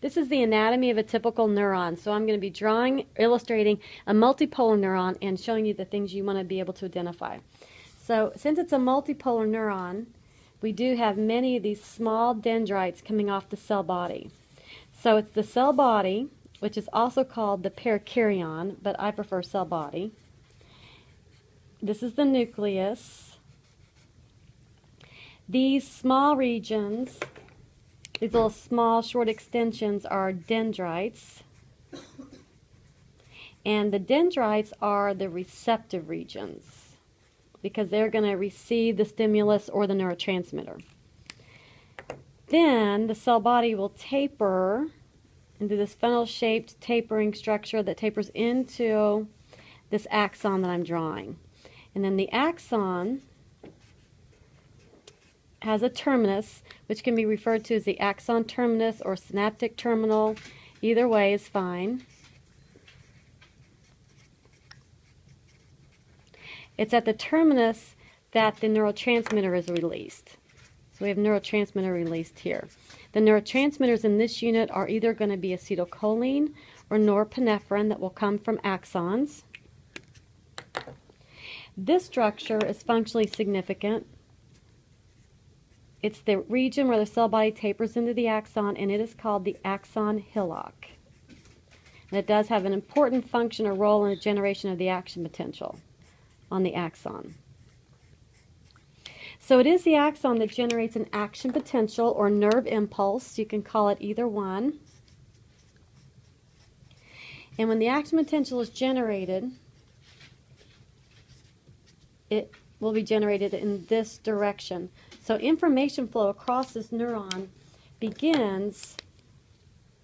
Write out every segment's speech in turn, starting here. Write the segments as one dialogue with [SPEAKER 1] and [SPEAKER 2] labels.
[SPEAKER 1] This is the anatomy of a typical neuron. So I'm going to be drawing, illustrating a multipolar neuron and showing you the things you want to be able to identify. So since it's a multipolar neuron, we do have many of these small dendrites coming off the cell body. So it's the cell body, which is also called the perikaryon, but I prefer cell body. This is the nucleus. These small regions, these little small short extensions are dendrites. And the dendrites are the receptive regions because they're going to receive the stimulus or the neurotransmitter. Then the cell body will taper into this funnel-shaped tapering structure that tapers into this axon that I'm drawing. And then the axon has a terminus, which can be referred to as the axon terminus or synaptic terminal. Either way is fine. It's at the terminus that the neurotransmitter is released. So we have neurotransmitter released here. The neurotransmitters in this unit are either going to be acetylcholine or norepinephrine that will come from axons. This structure is functionally significant. It's the region where the cell body tapers into the axon, and it is called the axon hillock. And it does have an important function or role in the generation of the action potential on the axon. So it is the axon that generates an action potential or nerve impulse. You can call it either one. And when the action potential is generated, it will be generated in this direction. So information flow across this neuron begins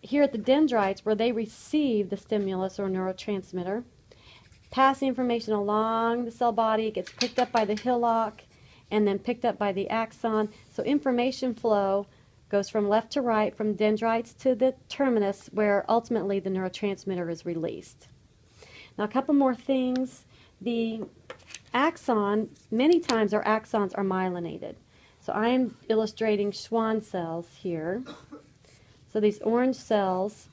[SPEAKER 1] here at the dendrites where they receive the stimulus or neurotransmitter pass the information along the cell body, it gets picked up by the hillock, and then picked up by the axon. So information flow goes from left to right, from dendrites to the terminus, where ultimately the neurotransmitter is released. Now, a couple more things. The axon, many times our axons are myelinated. So I'm illustrating Schwann cells here. So these orange cells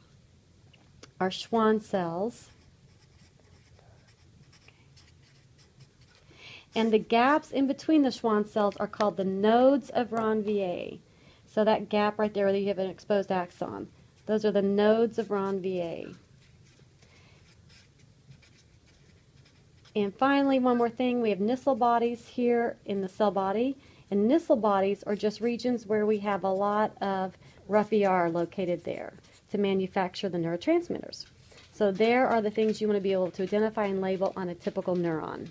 [SPEAKER 1] are Schwann cells. And the gaps in between the Schwann cells are called the nodes of Ranvier. So that gap right there where you have an exposed axon. Those are the nodes of Ranvier. And finally, one more thing, we have Nissl bodies here in the cell body. And Nissl bodies are just regions where we have a lot of rough ER located there to manufacture the neurotransmitters. So there are the things you want to be able to identify and label on a typical neuron.